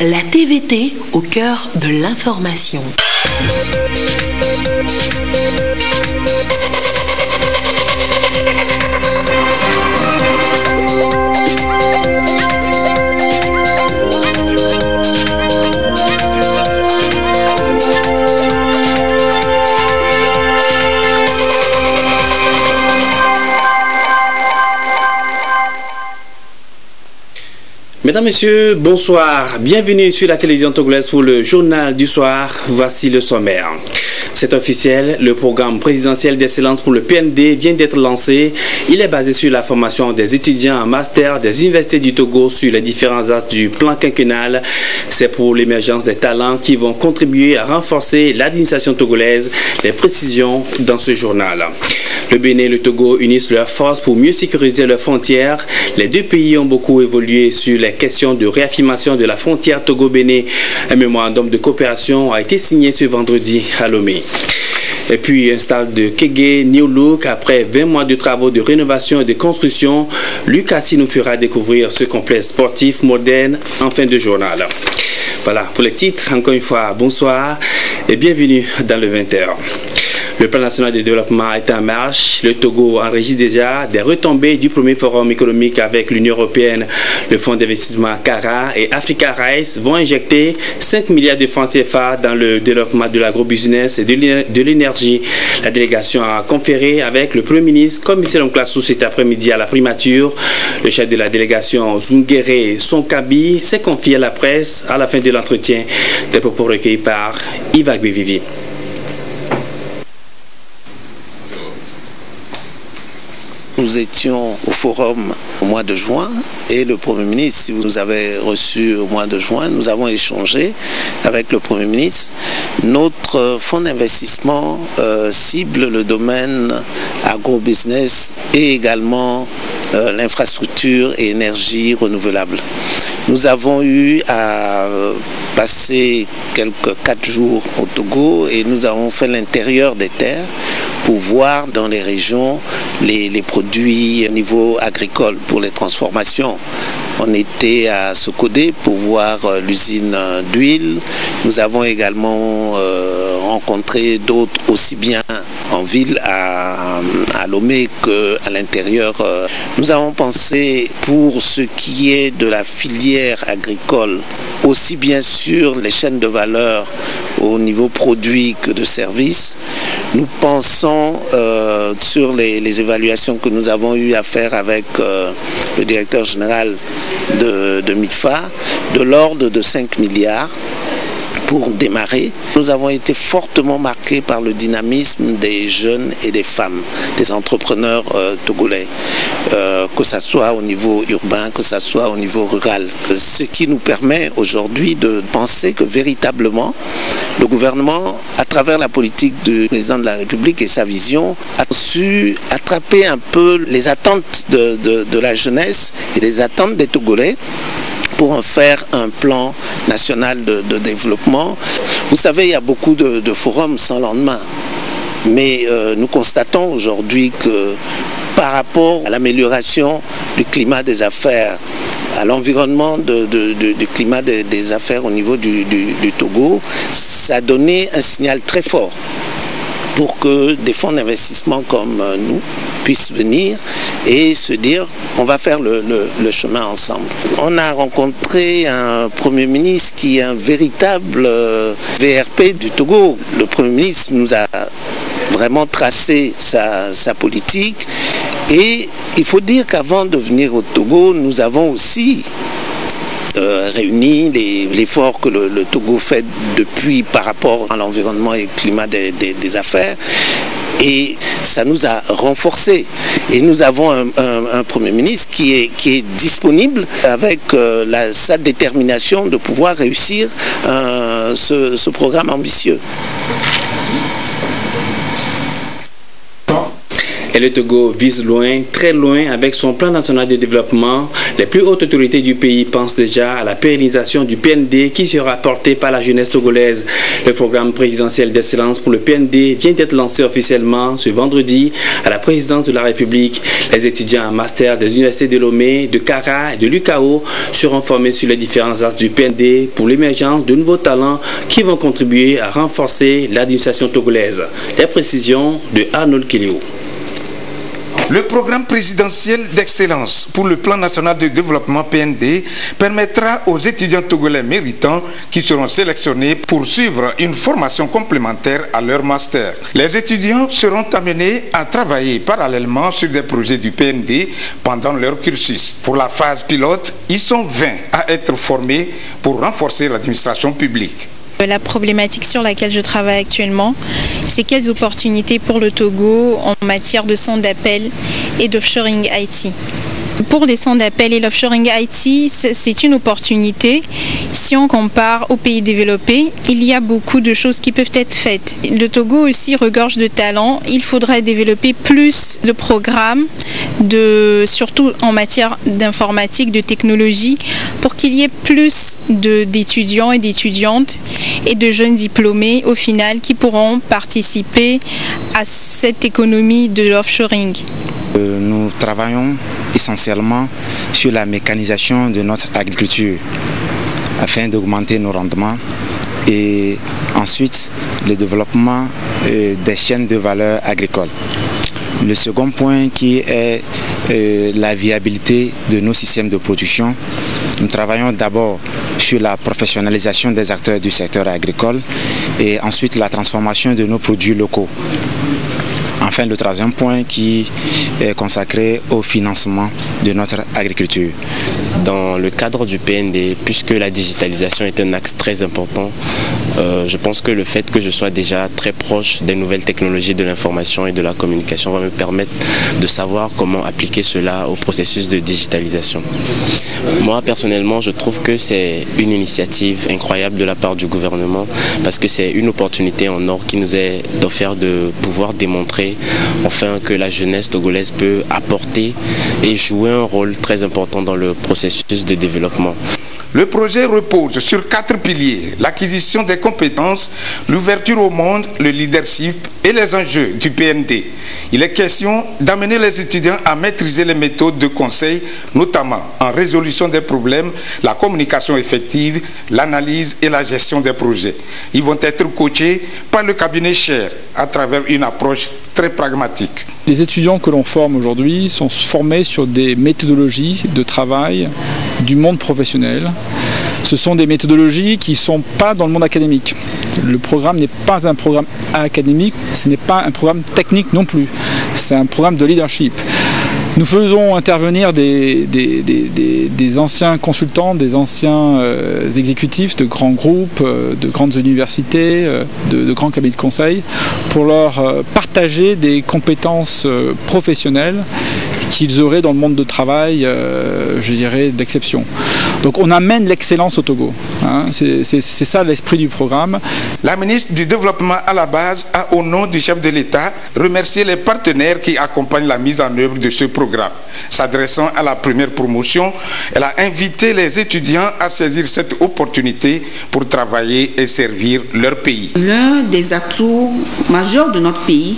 la TVT au cœur de l'information. Mesdames, Messieurs, bonsoir. Bienvenue sur la télévision togolaise pour le journal du soir. Voici le sommaire. C'est officiel, le programme présidentiel d'excellence pour le PND vient d'être lancé. Il est basé sur la formation des étudiants en master des universités du Togo sur les différents axes du plan quinquennal. C'est pour l'émergence des talents qui vont contribuer à renforcer l'administration togolaise. Les précisions dans ce journal. Le Bénin et le Togo unissent leurs forces pour mieux sécuriser leurs frontières. Les deux pays ont beaucoup évolué sur les questions de réaffirmation de la frontière Togo-Bénin. Un mémorandum de coopération a été signé ce vendredi à Lomé. Et puis un stade de Kege New Look après 20 mois de travaux de rénovation et de construction. Lucas nous fera découvrir ce complexe sportif moderne en fin de journal. Voilà pour les titres. Encore une fois, bonsoir et bienvenue dans le 20h. Le plan national de développement est en marche. Le Togo enregistre déjà des retombées du premier forum économique avec l'Union européenne. Le fonds d'investissement CARA et Africa Rice vont injecter 5 milliards de francs CFA dans le développement de l'agrobusiness et de l'énergie. La délégation a conféré avec le Premier ministre, comme Michel Onklassou cet après-midi à la primature. Le chef de la délégation, Zungere Sonkabi, s'est confié à la presse à la fin de l'entretien. Des propos recueillis par Yves Vivi. Nous étions au forum au mois de juin et le Premier ministre, si vous nous avez reçus au mois de juin, nous avons échangé avec le Premier ministre. Notre fonds d'investissement euh, cible le domaine agro-business et également euh, l'infrastructure et énergie renouvelable. Nous avons eu à passer quelques quatre jours au Togo et nous avons fait l'intérieur des terres pour voir dans les régions les, produits au niveau agricole pour les transformations. On était à Socodé pour voir euh, l'usine d'huile. Nous avons également euh, rencontré d'autres aussi bien en ville à, Lomé qu'à l'intérieur. Nous avons pensé pour ce qui est de la filière agricole, aussi bien sûr les chaînes de valeur au niveau produit que de services, nous pensons euh, sur les, évaluations que nous avons eu à faire avec euh, le directeur général de, de de l'ordre de 5 milliards pour démarrer. Nous avons été fortement marqués par le dynamisme des jeunes et des femmes, des entrepreneurs euh, togolais, euh, que ce soit au niveau urbain, que ce soit au niveau rural. Ce qui nous permet aujourd'hui de penser que véritablement, le gouvernement, à travers la politique du président de la République et sa vision, a su attraper un peu les attentes de, de la jeunesse et les attentes des Togolais pour en faire un plan national de, développement. Vous savez, il y a beaucoup de, forums sans lendemain. Mais euh, nous constatons aujourd'hui que par rapport à l'amélioration du climat des affaires, à l'environnement du climat des, affaires au niveau du, du Togo, ça a donné un signal très fort pour que des fonds d'investissement comme euh, nous puissent venir et se dire on va faire le, chemin ensemble. On a rencontré un Premier ministre qui est un véritable euh, VRP du Togo. Le Premier ministre nous a vraiment tracé sa, sa politique et il faut dire qu'avant de venir au Togo, nous avons aussi euh, réunis, l'effort que le, Togo fait depuis par rapport à l'environnement et climat des, affaires. Et ça nous a renforcés. Et nous avons un, Premier ministre qui est, qui est disponible avec euh, sa détermination de pouvoir réussir euh, ce programme ambitieux. Et le Togo vise loin, très loin, avec son plan national de développement. Les plus hautes autorités du pays pensent déjà à la pérennisation du PND qui sera porté par la jeunesse togolaise. Le programme présidentiel d'excellence pour le PND vient d'être lancé officiellement ce vendredi à la présidence de la République. Les étudiants en master des universités de Lomé, de Cara et de l'UCAO seront formés sur les différents axes du PND pour l'émergence de nouveaux talents qui vont contribuer à renforcer l'administration togolaise. Les précisions de Arnold Kilio. Le programme présidentiel d'excellence pour le plan national de développement PND permettra aux étudiants togolais méritants qui seront sélectionnés pour suivre une formation complémentaire à leur master. Les étudiants seront amenés à travailler parallèlement sur des projets du PND pendant leur cursus. Pour la phase pilote, ils sont 20 à être formés pour renforcer l'administration publique. La problématique sur laquelle je travaille actuellement, c'est quelles opportunités pour le Togo en matière de centre d'appel et d'offshoring IT. Pour les centres d'appel et l'offshoring IT, c'est une opportunité. Si on compare aux pays développés, il y a beaucoup de choses qui peuvent être faites. Le Togo aussi regorge de talents. Il faudrait développer plus de programmes, surtout en matière d'informatique, de technologie, pour qu'il y ait plus d'étudiants et d'étudiantes et de jeunes diplômés au final qui pourront participer à cette économie de l'offshoring. Nous travaillons essentiellement sur la mécanisation de notre agriculture afin d'augmenter nos rendements et ensuite le développement euh, des chaînes de valeur agricoles. Le second point qui est euh, la viabilité de nos systèmes de production. Nous travaillons d'abord sur la professionnalisation des acteurs du secteur agricole et ensuite la transformation de nos produits locaux. Enfin, le troisième point qui est consacré au financement de notre agriculture. Dans le cadre du PND, puisque la digitalisation est un axe très important, euh, je pense que le fait que je sois déjà très proche des nouvelles technologies de l'information et de la communication va me permettre de savoir comment appliquer cela au processus de digitalisation. Moi, personnellement, je trouve que c'est une initiative incroyable de la part du gouvernement parce que c'est une opportunité en or qui nous est offerte de pouvoir démontrer enfin que la jeunesse togolaise peut apporter et jouer un rôle très important dans le processus de développement. Le projet repose sur quatre piliers, l'acquisition des compétences, l'ouverture au monde, le leadership et les enjeux du PND. Il est question d'amener les étudiants à maîtriser les méthodes de conseil, notamment en résolution des problèmes, la communication effective, l'analyse et la gestion des projets. Ils vont être coachés par le cabinet Cher à travers une approche très pragmatique. Les étudiants que l'on forme aujourd'hui sont formés sur des méthodologies de travail du monde professionnel. Ce sont des méthodologies qui ne sont pas dans le monde académique. Le programme n'est pas un programme académique, ce n'est pas un programme technique non plus. C'est un programme de leadership. Nous faisons intervenir des, anciens consultants, des anciens euh, exécutifs de grands groupes, euh, de grandes universités, euh, de, grands cabinets de conseil, pour leur partager des compétences professionnelles qu'ils auraient dans le monde de travail, je dirais, d'exception. Donc on amène l'excellence au Togo. Hein. C'est ça l'esprit du programme. La ministre du Développement à la base a, au nom du chef de l'État, remercié les partenaires qui accompagnent la mise en œuvre de ce programme. S'adressant à la première promotion, elle a invité les étudiants à saisir cette opportunité pour travailler et servir leur pays. L'un des atouts majeurs de notre pays,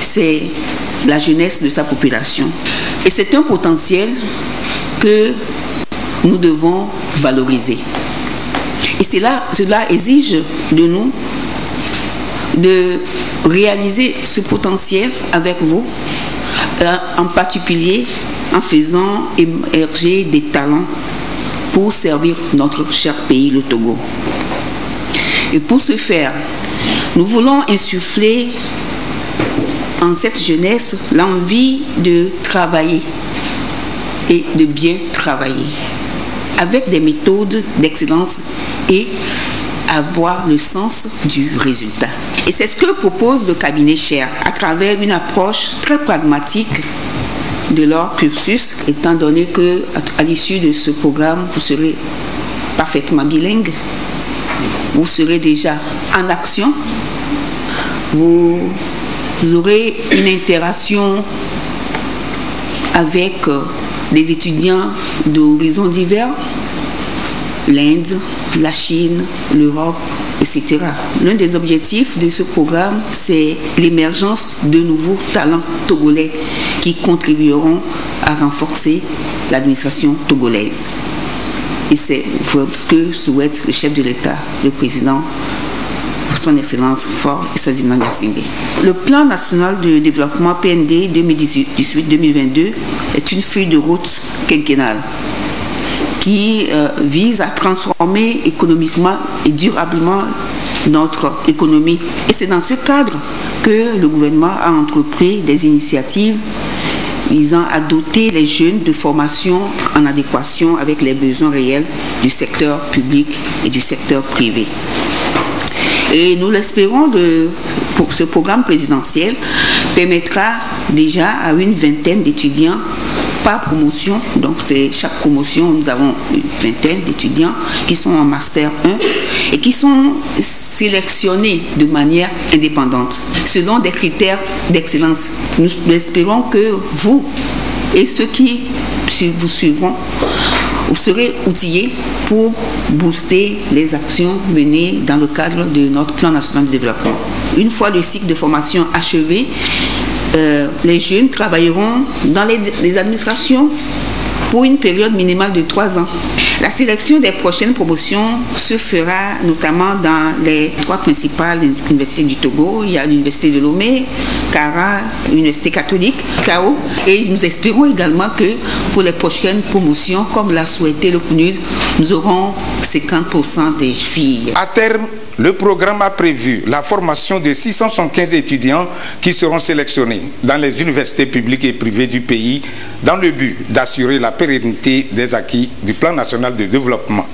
c'est la jeunesse de sa population. Et c'est un potentiel que nous devons valoriser. Et cela, exige de nous de réaliser ce potentiel avec vous, euh, en particulier en faisant émerger des talents pour servir notre cher pays, le Togo. Et pour ce faire, nous voulons insuffler en cette jeunesse l'envie de travailler et de bien travailler avec des méthodes d'excellence et avoir le sens du résultat. Et c'est ce que propose le cabinet Cher à travers une approche très pragmatique de leur cursus, étant donné que à l'issue de ce programme, vous serez parfaitement bilingue, vous serez déjà en action, vous vous aurez une interaction avec euh, des étudiants d'horizons divers, l'Inde, la Chine, l'Europe, etc. L'un des objectifs de ce programme, c'est l'émergence de nouveaux talents togolais qui contribueront à renforcer l'administration togolaise. Et c'est ce que souhaite le chef de l'État, le président son Excellence Fort et Sazina Le plan national de développement PND 2018-2022 est une feuille de route quinquennale qui euh, vise à transformer économiquement et durablement notre économie. Et c'est dans ce cadre que le gouvernement a entrepris des initiatives visant à doter les jeunes de formations en adéquation avec les besoins réels du secteur public et du secteur privé. Et nous l'espérons, ce programme présidentiel permettra déjà à une vingtaine d'étudiants par promotion. Donc, c'est chaque promotion, nous avons une vingtaine d'étudiants qui sont en master 1 et qui sont sélectionnés de manière indépendante selon des critères d'excellence. Nous espérons que vous et ceux qui vous suivront vous serez outillés pour booster les actions menées dans le cadre de notre plan national de développement. Une fois le cycle de formation achevé, euh, les jeunes travailleront dans les, administrations pour une période minimale de trois ans. La sélection des prochaines promotions se fera notamment dans les trois principales universités du Togo. Il y a l'université de Lomé, Cara, l'université catholique, CAO. Et nous espérons également que pour les prochaines promotions, comme l'a souhaité le PNUD, nous aurons 50% des filles. Le programme a prévu la formation de 675 étudiants qui seront sélectionnés dans les universités publiques et privées du pays dans le but d'assurer la pérennité des acquis du plan national de développement.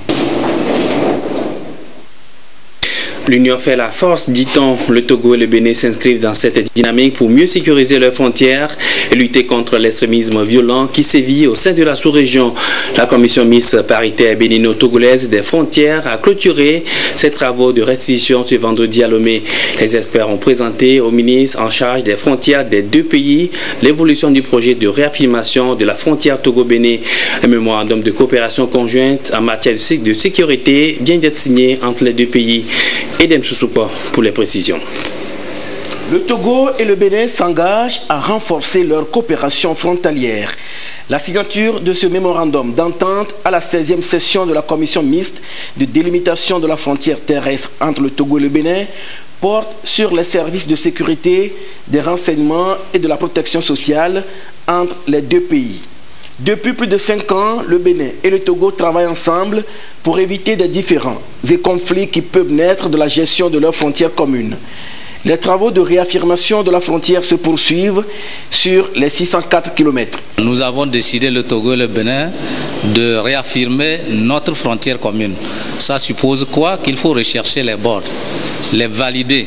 L'union fait la force, dit-on. Le Togo et le Bénin s'inscrivent dans cette dynamique pour mieux sécuriser leurs frontières et lutter contre l'extrémisme violent qui sévit au sein de la sous-région. La commission Miss paritaire bénino-togolaise des frontières a clôturé ses travaux de restitution ce vendredi à Lomé. Les experts ont présenté au ministre en charge des frontières des deux pays l'évolution du projet de réaffirmation de la frontière Togo-Bénin. Un mémorandum de coopération conjointe en matière de sécurité vient d'être signé entre les deux pays. Edem Soussoupa pour les précisions. Le Togo et le Bénin s'engagent à renforcer leur coopération frontalière. La signature de ce mémorandum d'entente à la 16e session de la commission mixte de délimitation de la frontière terrestre entre le Togo et le Bénin porte sur les services de sécurité, des renseignements et de la protection sociale entre les deux pays. Depuis plus de cinq ans, le Bénin et le Togo travaillent ensemble pour éviter des différends et conflits qui peuvent naître de la gestion de leurs frontières communes. Les travaux de réaffirmation de la frontière se poursuivent sur les 604 km. Nous avons décidé, le Togo et le Bénin, de réaffirmer notre frontière commune. Ça suppose quoi? Qu'il faut rechercher les bords, les valider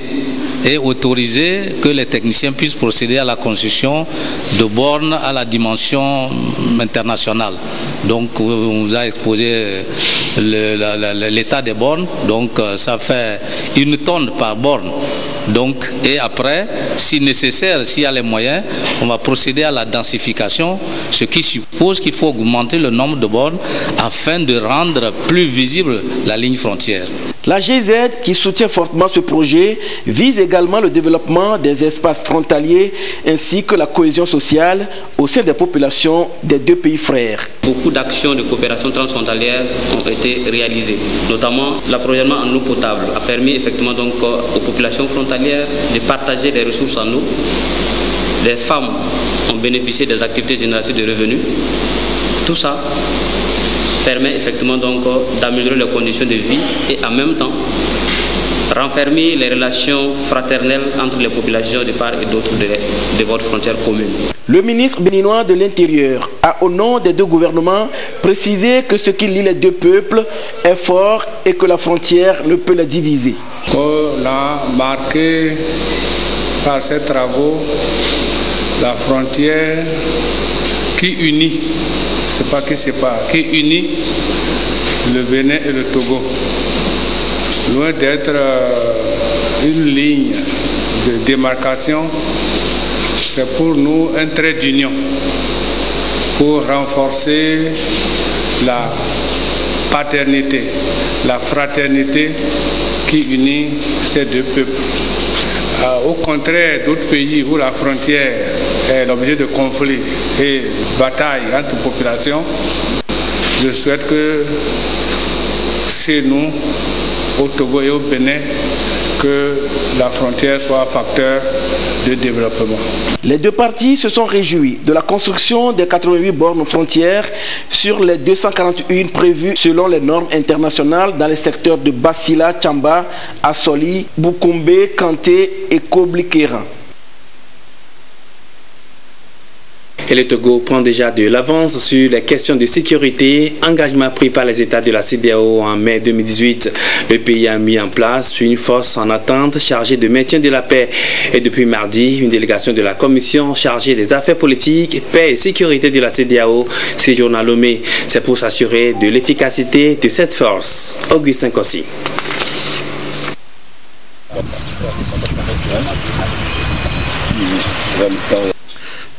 et autoriser que les techniciens puissent procéder à la construction de bornes à la dimension internationale. Donc, on vous a exposé l'état des bornes. Donc, ça fait une tonne par borne. Donc, et après, si nécessaire, s'il y a les moyens, on va procéder à la densification, ce qui suppose qu'il faut augmenter le nombre de bornes afin de rendre plus visible la ligne frontière. La GZ, qui soutient fortement ce projet, vise également le développement des espaces frontaliers ainsi que la cohésion sociale au sein des populations des deux pays frères. Beaucoup d'actions de coopération transfrontalière ont été réalisées, notamment l'approvisionnement en eau potable a permis effectivement donc aux populations frontalières de partager des ressources en eau. Les femmes ont bénéficié des activités génératives de revenus. Tout ça permet effectivement donc d'améliorer les conditions de vie et en même temps renfermer les relations fraternelles entre les populations de part et d'autre de, votre frontière commune. Le ministre béninois de l'Intérieur a, au nom des deux gouvernements, précisé que ce qui lie les deux peuples est fort et que la frontière ne peut les diviser. On a marqué par ces travaux la frontière qui unit c'est pas qui pas, qui unit le Bénin et le Togo. Loin d'être euh, une ligne de démarcation, c'est pour nous un trait d'union pour renforcer la paternité, la fraternité qui unit ces deux peuples. Euh, au contraire d'autres pays où la frontière est l'objet de conflits et batailles entre populations, je souhaite que chez nous, au Togo et au Bénin, que la frontière soit facteur de développement. Les deux parties se sont réjouies de la construction des 88 bornes frontières sur les 241 prévues selon les normes internationales dans les secteurs de Basila, Chamba, Assoli, Bukumbe, Kanté et Koblikera. Et le Togo prend déjà de l'avance sur les questions de sécurité, engagement pris par les États de la CDAO en mai 2018. Le pays a mis en place une force en attente chargée de maintien de la paix. Et depuis mardi, une délégation de la commission chargée des affaires politiques, paix et sécurité de la CDAO séjourne à Lomé. C'est pour s'assurer de l'efficacité de cette force. Augustin Kossi.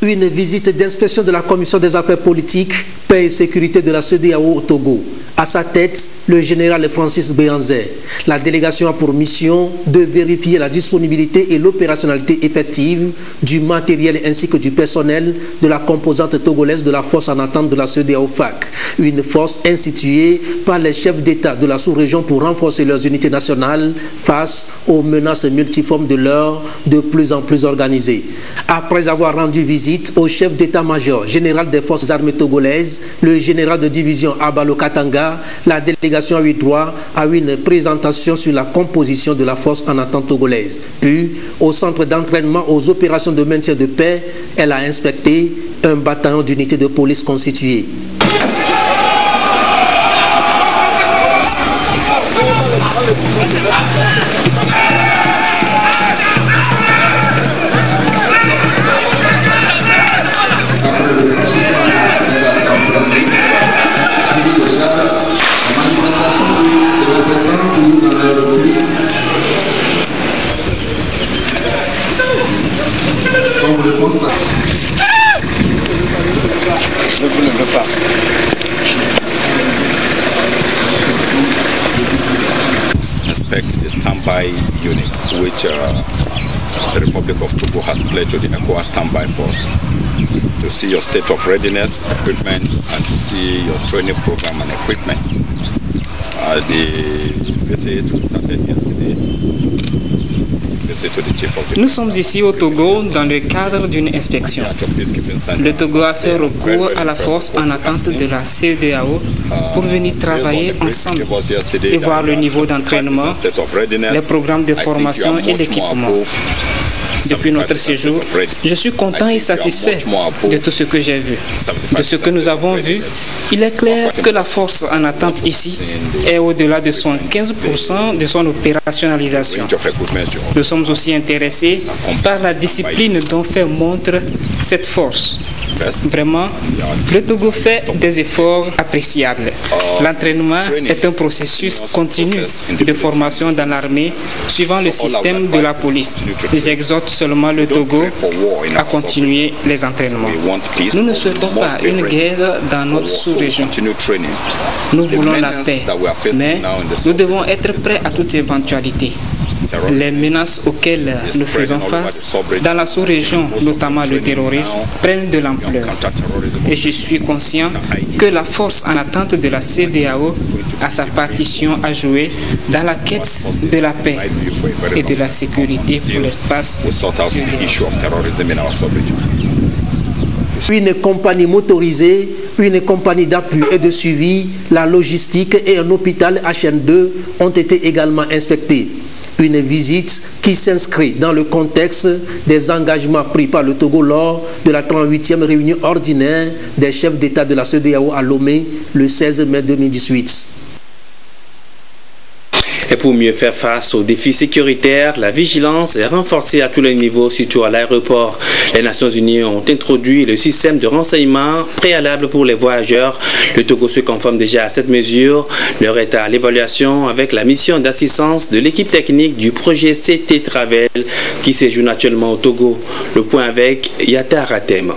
Une visite d'inspection de la Commission des affaires politiques, paix et sécurité de la CEDEAO au Togo. À sa tête, le général Francis Béanzé. La délégation a pour mission de vérifier la disponibilité et l'opérationnalité effective du matériel ainsi que du personnel de la composante togolaise de la force en attente de la CEDEAO FAC, une force instituée par les chefs d'État de la sous-région pour renforcer leurs unités nationales face aux menaces multiformes de l'heure de plus en plus organisées. Après avoir rendu visite au chef d'état-major général des forces armées togolaises, le général de division Abalo Katanga, la délégation a eu droit à une présentation sur la composition de la force en attente togolaise. Puis, au centre d'entraînement aux opérations de maintien de paix, elle a inspecté un bataillon d'unités de police constitué. Inspect the standby unit, which uh, the Republic of Togo has pledged to the ECOWAS standby force to see your state of readiness, equipment, and to see your training program and equipment. Uh, the visit started yesterday Nous sommes ici au Togo dans le cadre d'une inspection. Le Togo a fait recours à la force en attente de la CEDAO pour venir travailler ensemble et voir le niveau d'entraînement, les programmes de formation et l'équipement depuis notre séjour, je suis content et satisfait de tout ce que j'ai vu. De ce que nous avons vu, il est clair que la force en attente ici est au-delà de 15% de son opérationnalisation. Nous sommes aussi intéressés par la discipline dont fait montre cette force. Vraiment, le Togo fait des efforts appréciables. L'entraînement est un processus continu de formation dans l'armée suivant le système de la police. J'exhorte seulement le Togo à continuer les entraînements. Nous ne souhaitons pas une guerre dans notre sous-région. Nous voulons la paix, mais nous devons être prêts à toute éventualité les menaces auxquelles nous faisons face dans la sous-région, notamment le terrorisme, prennent de l'ampleur. Et je suis conscient que la force en attente de la CDAO a sa partition à jouer dans la quête de la paix et de la sécurité pour l'espace. Une compagnie motorisée, une compagnie d'appui et de suivi, la logistique et un hôpital HN2 ont été également inspectés une visite qui s'inscrit dans le contexte des engagements pris par le Togo lors de la 38e réunion ordinaire des chefs d'État de la CEDEAO à Lomé le 16 mai 2018. Et pour mieux faire face aux défis sécuritaires, la vigilance est renforcée à tous les niveaux, surtout à l'aéroport. Les Nations Unies ont introduit le système de renseignement préalable pour les voyageurs. Le Togo se conforme déjà à cette mesure. Leur est à l'évaluation avec la mission d'assistance de l'équipe technique du projet CT Travel qui séjourne actuellement au Togo. Le point avec Yata Ratem.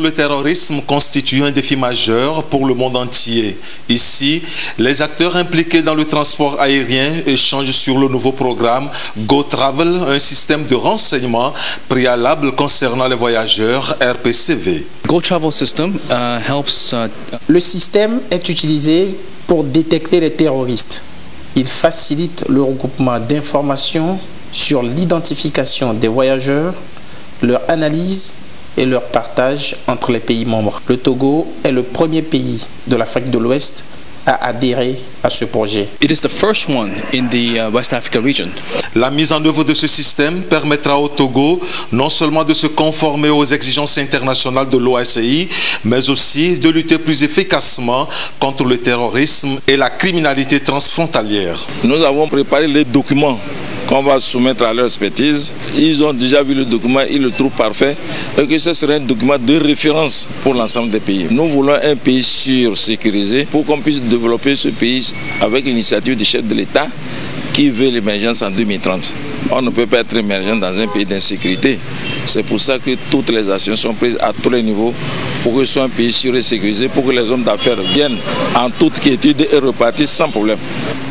Le terrorisme constitue un défi majeur pour le monde entier. Ici, les acteurs impliqués dans le transport aérien échangent sur le nouveau programme Go Travel, un système de renseignement préalable concernant les voyageurs RPCV. Go Travel System uh, helps. Uh, le système est utilisé pour détecter les terroristes. Il facilite le regroupement d'informations sur l'identification des voyageurs, leur analyse et leur partage entre les pays membres. Le Togo est le premier pays de l'Afrique de l'Ouest à adhérer à ce projet. It is the first one in the uh, West Africa region. La mise en œuvre de ce système permettra au Togo non seulement de se conformer aux exigences internationales de l'OACI, mais aussi de lutter plus efficacement contre le terrorisme et la criminalité transfrontalière. Nous avons préparé les documents qu'on va soumettre à leur expertise. Ils ont déjà vu le document, ils le trouvent parfait et que ce serait un document de référence pour l'ensemble des pays. Nous voulons un pays sûr, sécurisé, pour qu'on puisse développer ce pays avec l'initiative du chef de l'État qui veut l'émergence en 2030. On ne peut pas être émergent dans un pays d'insécurité. C'est pour ça que toutes les actions sont prises à tous les niveaux pour que ce soit un pays sûr et sécurisé, pour que les hommes d'affaires viennent en toute quiétude et repartissent sans problème.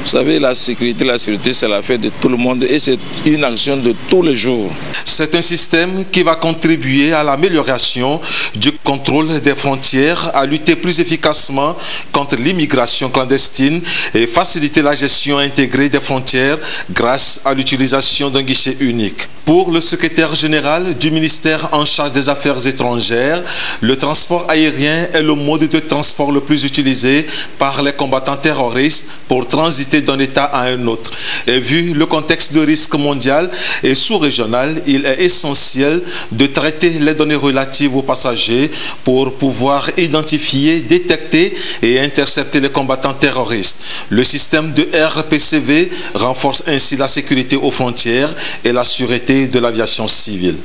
Vous savez, la sécurité, la sécurité, c'est l'affaire de tout le monde et c'est une action de tous les jours. C'est un système qui va contribuer à l'amélioration du contrôle des frontières, à lutter plus efficacement contre l'immigration clandestine et faciliter la gestion intégrée des frontières grâce à l'utilisation d'un guichet unique. Pour le secrétaire général du ministère en charge des Affaires étrangères, le transport aérien est le mode de transport le plus utilisé par les combattants terroristes pour transiter d'un État à un autre. Et vu le contexte de risque mondial et sous-régional, il est essentiel de traiter les données relatives aux passagers pour pouvoir identifier, détecter et intercepter les combattants terroristes. Le système de RPCV renforce ainsi la sécurité aux frontières et la sûreté de l'aviation civile.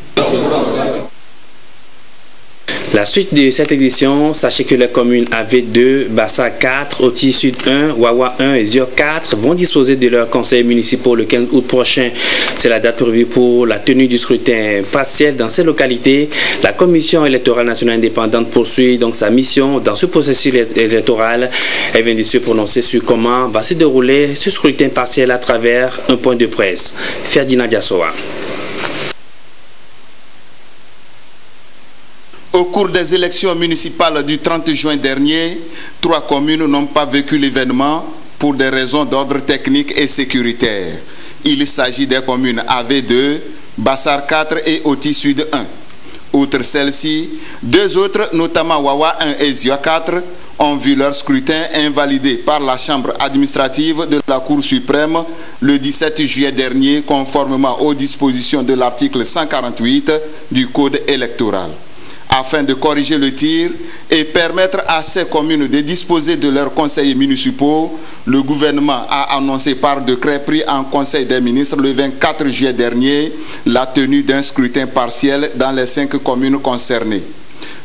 La suite de cette édition, sachez que les communes AV2, Bassa 4, Oti Sud 1, Wawa 1 et Zio 4 vont disposer de leurs conseils municipaux le 15 août prochain. C'est la date prévue pour la tenue du scrutin partiel dans ces localités. La Commission électorale nationale indépendante poursuit donc sa mission dans ce processus électoral. Elle vient de se prononcer sur comment va se dérouler ce scrutin partiel à travers un point de presse. Ferdinand Diassoa. Au cours des élections municipales du 30 juin dernier, trois communes n'ont pas vécu l'événement pour des raisons d'ordre technique et sécuritaire. Il s'agit des communes AV2, Bassar 4 et Oti Sud 1. Outre celles-ci, deux autres, notamment Wawa 1 et Zia 4, ont vu leur scrutin invalidé par la Chambre administrative de la Cour suprême le 17 juillet dernier, conformément aux dispositions de l'article 148 du Code électoral afin de corriger le tir et permettre à ces communes de disposer de leurs conseillers municipaux, le gouvernement a annoncé par décret pris en Conseil des ministres le 24 juillet dernier la tenue d'un scrutin partiel dans les cinq communes concernées.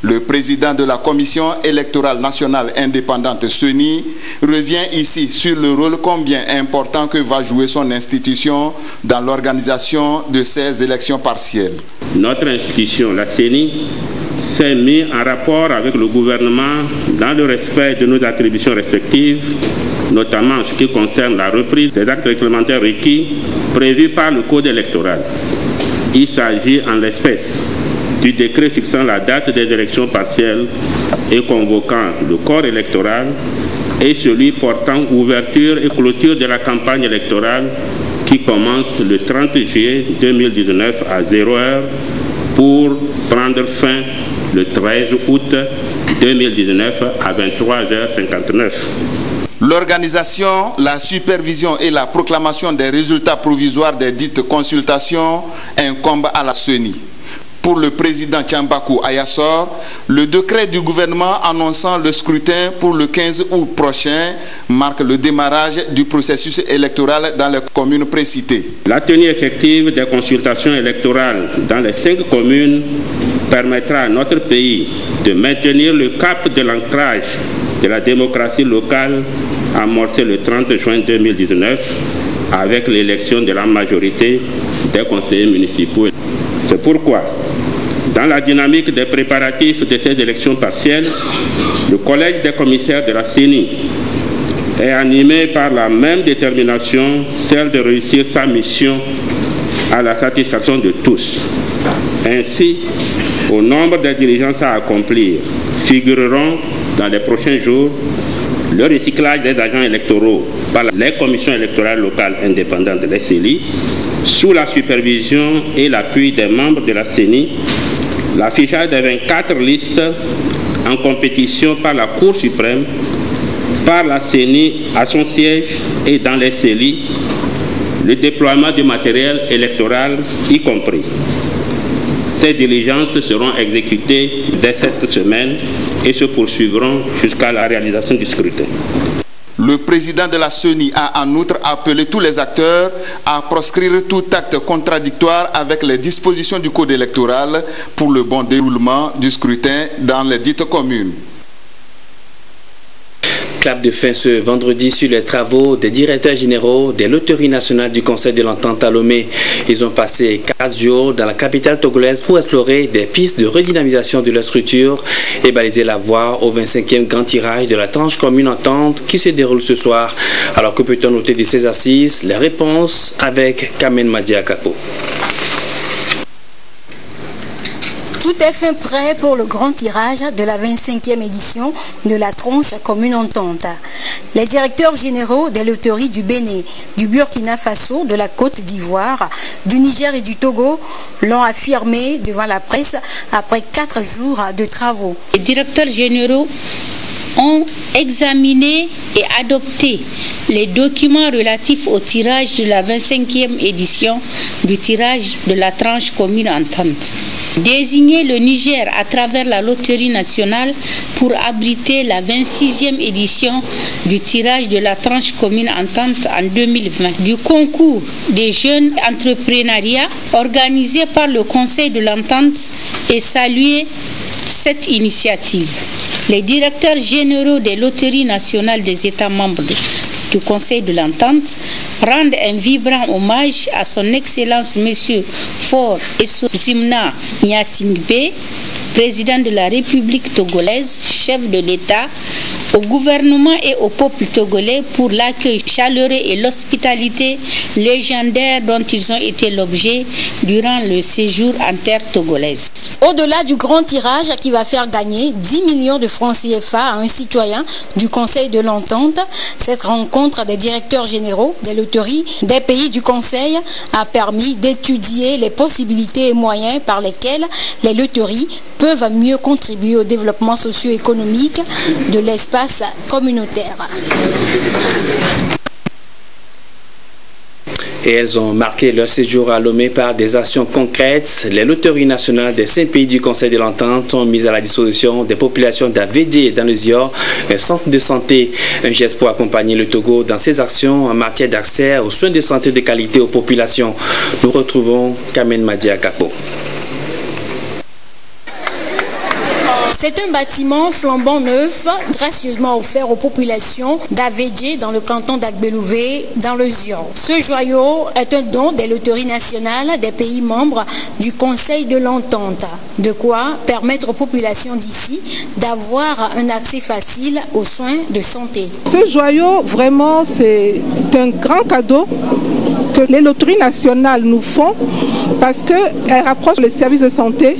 Le président de la Commission électorale nationale indépendante, CENI, revient ici sur le rôle combien important que va jouer son institution dans l'organisation de ces élections partielles. Notre institution, la CENI, s'est mis en rapport avec le gouvernement dans le respect de nos attributions respectives, notamment en ce qui concerne la reprise des actes réglementaires requis prévus par le Code électoral. Il s'agit en l'espèce du décret fixant la date des élections partielles et convoquant le corps électoral et celui portant ouverture et clôture de la campagne électorale qui commence le 30 juillet 2019 à 0 heure pour prendre fin le 13 août 2019 à 23h59. L'organisation, la supervision et la proclamation des résultats provisoires des dites consultations incombent à la CENI. Pour le président Tchambakou Ayassor, le décret du gouvernement annonçant le scrutin pour le 15 août prochain marque le démarrage du processus électoral dans les communes précitées. La tenue effective des consultations électorales dans les cinq communes permettra à notre pays de maintenir le cap de l'ancrage de la démocratie locale amorcé le 30 juin 2019 avec l'élection de la majorité des conseillers municipaux. C'est pourquoi, dans la dynamique des préparatifs de ces élections partielles, le collège des commissaires de la CENI est animé par la même détermination, celle de réussir sa mission à la satisfaction de tous. Ainsi, au nombre des diligences à accomplir figureront dans les prochains jours le recyclage des agents électoraux par les commissions électorales locales indépendantes de la CELI, sous la supervision et l'appui des membres de la CENI, l'affichage des 24 listes en compétition par la Cour suprême, par la CENI à son siège et dans les CELI, le déploiement du matériel électoral y compris. Ces diligences seront exécutées dès cette semaine et se poursuivront jusqu'à la réalisation du scrutin. Le président de la CENI a en outre appelé tous les acteurs à proscrire tout acte contradictoire avec les dispositions du code électoral pour le bon déroulement du scrutin dans les dites communes clap de fin ce vendredi sur les travaux des directeurs généraux des loteries nationales du Conseil de l'entente à Lomé. Ils ont passé quatre jours dans la capitale togolaise pour explorer des pistes de redynamisation de leur structure et baliser la voie au 25e grand tirage de la tranche commune entente qui se déroule ce soir. Alors que peut-on noter de ces assises? Les réponses avec Kamen Madia Kapo. Tout est fin prêt pour le grand tirage de la 25e édition de la tronche commune entente. Les directeurs généraux des loteries du Bénin, du Burkina Faso, de la Côte d'Ivoire, du Niger et du Togo l'ont affirmé devant la presse après quatre jours de travaux. Les directeurs généraux ont examiné et adopté les documents relatifs au tirage de la 25e édition du tirage de la tranche commune entente. Désigner le Niger à travers la loterie nationale pour abriter la 26e édition du tirage de la tranche commune entente en 2020. Du concours des jeunes entrepreneuriats organisé par le Conseil de l'entente et saluer cette initiative. Les directeurs généraux des loteries nationales des États membres du Conseil de l'entente rendent un vibrant hommage à son Excellence M. Fort Zimna Nyasingbe, président de la République togolaise, chef de l'État, au gouvernement et au peuple togolais pour l'accueil chaleureux et l'hospitalité légendaire dont ils ont été l'objet durant le séjour en terre togolaise. Au-delà du grand tirage qui va faire gagner 10 millions de francs CFA à un citoyen du Conseil de l'Entente, cette rencontre des directeurs généraux des loteries des pays du Conseil a permis d'étudier les possibilités et moyens par lesquels les loteries peuvent mieux contribuer au développement socio-économique de l'espace communautaire. Et elles ont marqué leur séjour à Lomé par des actions concrètes. Les loteries nationales des cinq pays du Conseil de l'Entente ont mis à la disposition des populations d'Avédié dans le Zior un centre de santé. Un geste pour accompagner le Togo dans ses actions en matière d'accès aux soins de santé de qualité aux populations. Nous retrouvons Kamen Madia Kapo. C'est un bâtiment flambant neuf, gracieusement offert aux populations d'Avédié dans le canton d'Agbelouvé, dans le Zion. Ce joyau est un don des loteries nationales des pays membres du Conseil de l'Entente. De quoi permettre aux populations d'ici d'avoir un accès facile aux soins de santé. Ce joyau, vraiment, c'est un grand cadeau que les loteries nationales nous font parce qu'elles rapprochent les services de santé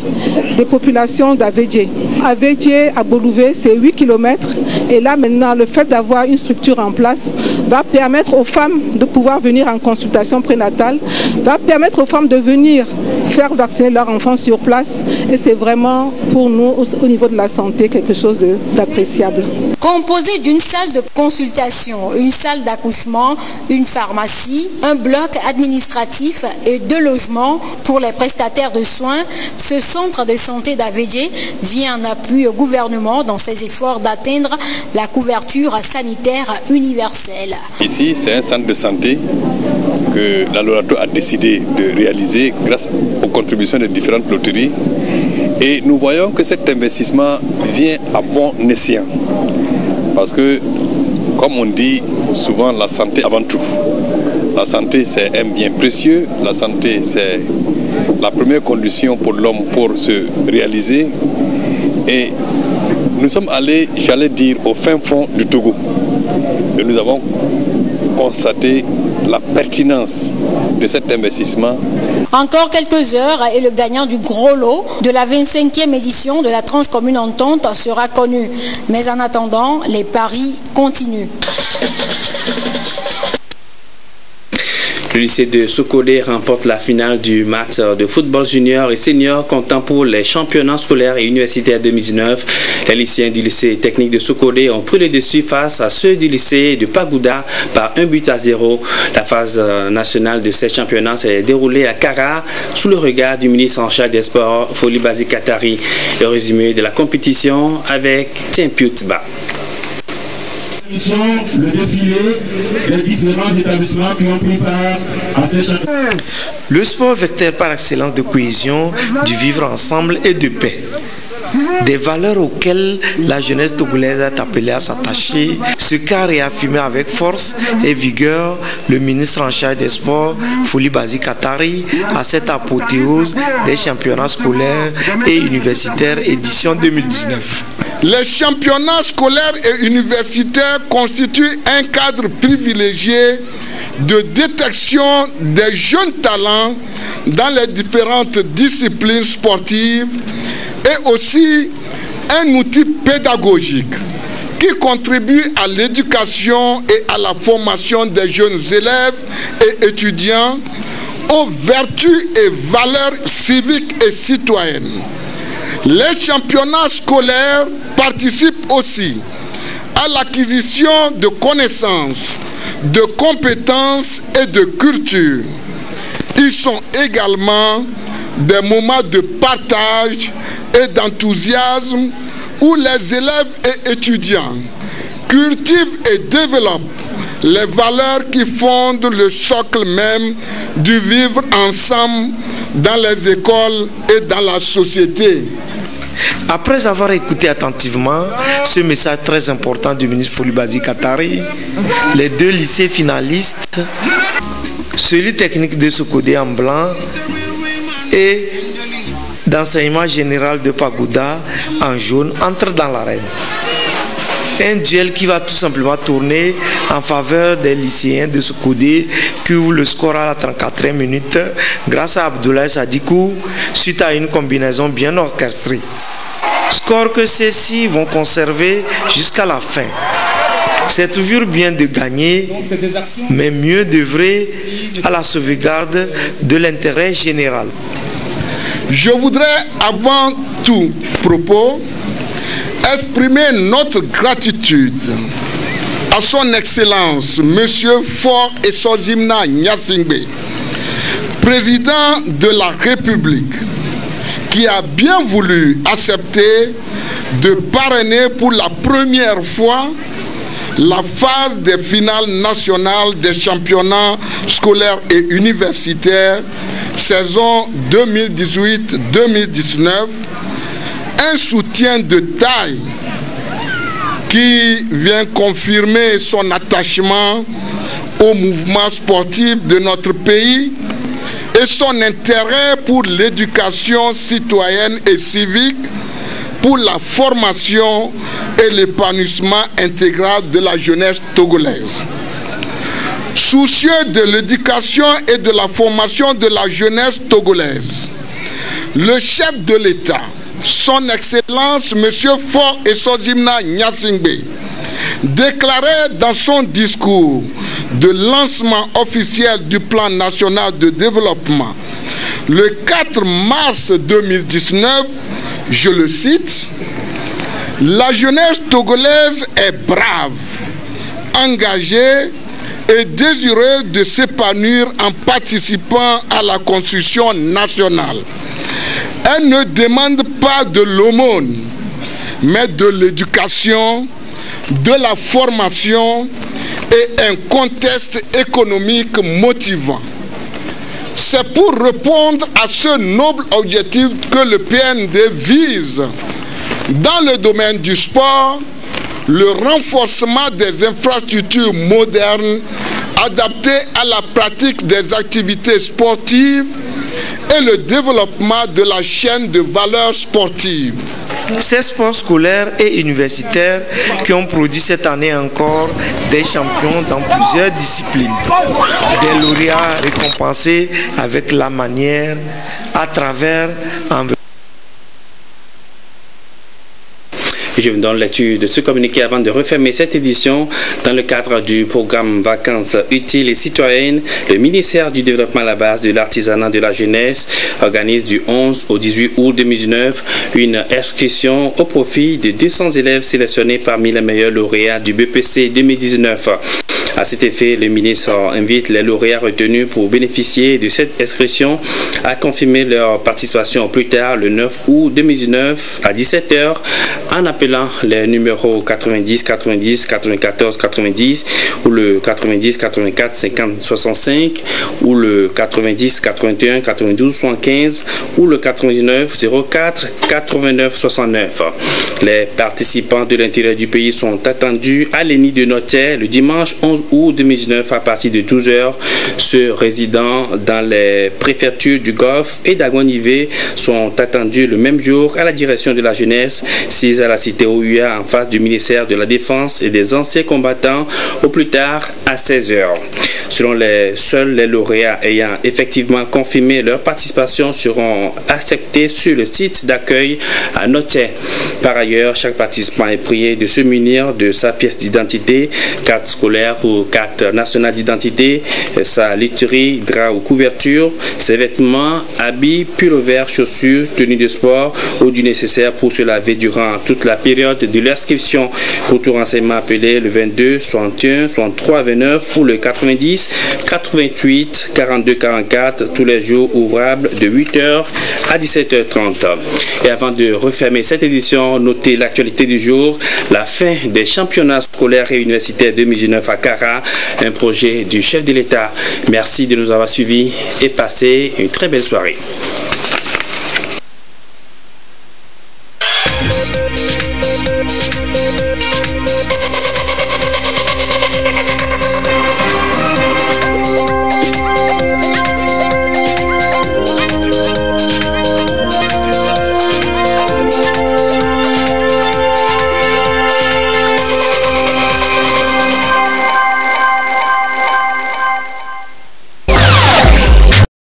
des populations d'Avédié. Avédié à Bolouvé, c'est 8 km. Et là, maintenant, le fait d'avoir une structure en place va permettre aux femmes de pouvoir venir en consultation prénatale, va permettre aux femmes de venir faire vacciner leurs enfants sur place. Et c'est vraiment pour nous, au niveau de la santé, quelque chose d'appréciable. Composé d'une salle de consultation, une salle d'accouchement, une pharmacie, un bloc administratif et deux logements pour les prestataires de soins, ce centre de santé d'AVG vient en appui au gouvernement dans ses efforts d'atteindre la couverture sanitaire universelle. Ici, c'est un centre de santé que la Lorato a décidé de réaliser grâce aux contributions des différentes loteries. Et nous voyons que cet investissement vient à bon escient. Parce que, comme on dit souvent, la santé avant tout. La santé, c'est un bien précieux. La santé, c'est la première condition pour l'homme pour se réaliser. Et nous sommes allés, j'allais dire, au fin fond du Togo. Nous avons constaté la pertinence de cet investissement. Encore quelques heures et le gagnant du gros lot de la 25e édition de la tranche commune entente sera connu. Mais en attendant, les paris continuent. Le lycée de Sokolé remporte la finale du match de football junior et senior comptant pour les championnats scolaires et universitaires 2019. Les lycéens du lycée technique de Sokolé ont pris le dessus face à ceux du lycée de Pagouda par un but à zéro. La phase nationale de ces championnats s'est déroulée à Kara sous le regard du ministre en charge des sports, Folie Bazi Katari. Le résumé de la compétition avec Tienpiutba le défilé des différents établissements qui ont pris part à ces Le sport vecteur par excellence de cohésion, du vivre ensemble et de paix. Des valeurs auxquelles la jeunesse togolaise est appelée à s'attacher, ce qu'a réaffirmé avec force et vigueur le ministre en charge des sports, Fouli Bazi Katari, à cette apothéose des championnats scolaires et universitaires édition 2019. Les championnats scolaires et universitaires constituent un cadre privilégié de détection des jeunes talents dans les différentes disciplines sportives et aussi un outil pédagogique qui contribue à l'éducation et à la formation des jeunes élèves et étudiants aux vertus et valeurs civiques et citoyennes. Les championnats scolaires participent aussi à l'acquisition de connaissances, de compétences et de culture. Ils sont également des moments de partage et d'enthousiasme où les élèves et étudiants cultivent et développent les valeurs qui fondent le socle même du vivre ensemble dans les écoles et dans la société. Après avoir écouté attentivement ce message très important du ministre Folibazi Katari, les deux lycées finalistes, celui technique de Sokodé en blanc et d'enseignement général de Pagoda en jaune, entrent dans l'arène. Un duel qui va tout simplement tourner en faveur des lycéens de Sokodé qui ouvre le score à la 34e minute grâce à Abdoulaye Sadikou suite à une combinaison bien orchestrée. Score que ceux-ci vont conserver jusqu'à la fin. C'est toujours bien de gagner, mais mieux d'œuvrer à la sauvegarde de l'intérêt général. Je voudrais avant tout propos exprimer notre gratitude à son Excellence, Monsieur Fort Esozimna Nyasingbe, président de la République, qui a bien voulu accepter de parrainer pour la première fois la phase des finales nationales des championnats scolaires et universitaires saison 2018-2019, un soutien de taille qui vient confirmer son attachement au mouvement sportif de notre pays et son intérêt pour l'éducation citoyenne et civique, pour la formation et l'épanouissement intégral de la jeunesse togolaise. Soucieux de l'éducation et de la formation de la jeunesse togolaise, le chef de l'État, son Excellence M. Fort Esojimna Nyasingbe, déclarait dans son discours de lancement officiel du plan national de développement le 4 mars 2019, je le cite, La jeunesse togolaise est brave, engagée et désireuse de s'épanouir en participant à la construction nationale. Elle ne demande pas de l'aumône, mais de l'éducation, de la formation et un contexte économique motivant. C'est pour répondre à ce noble objectif que le PND vise, dans le domaine du sport, le renforcement des infrastructures modernes adaptées à la pratique des activités sportives et le développement de la chaîne de valeur sportive. Ces sports scolaires et universitaires qui ont produit cette année encore des champions dans plusieurs disciplines, des lauréats récompensés avec la manière à travers Je vous donne lecture de ce communiqué avant de refermer cette édition. Dans le cadre du programme Vacances utiles et citoyennes, le ministère du Développement à la base de l'artisanat de la jeunesse organise du 11 au 18 août 2019 une inscription au profit de 200 élèves sélectionnés parmi les meilleurs lauréats du BPC 2019. À cet effet, le ministre invite les lauréats retenus pour bénéficier de cette inscription à confirmer leur participation plus tard le 9 août 2019 à 17h en appelant les numéros 90 90 94 90 ou le 90 84 50 65 ou le 90 81 92 75 ou le 99 04 89 69. Les participants de l'intérieur du pays sont attendus à l'ENI de Notaire le dimanche 11 août 2019 à partir de 12h. Ceux résidant dans les préfectures du Golfe et d'Aguanivé sont attendus le même jour à la direction de la jeunesse, 6 à la cité OUA en face du ministère de la Défense et des anciens combattants au plus tard à 16h. Selon les seuls les lauréats ayant effectivement confirmé leur participation seront acceptés sur le site d'accueil à Noté. Par ailleurs, chaque participant est prié de se munir de sa pièce d'identité, carte scolaire ou carte nationale d'identité, sa literie, drap ou couverture, ses vêtements, habits, vert, chaussures, tenues de sport ou du nécessaire pour se laver durant toute la période de l'inscription. Pour tout renseignement, appelé le 22 61 63 29 ou le 90 88 42 44 tous les jours ouvrables de 8h à 17h30. Et avant de refermer cette édition, notez l'actualité du jour, la fin des championnats scolaires et universitaires 2019 à Cara, un projet du chef de l'État. Merci de nous avoir suivis et passez une très belle soirée.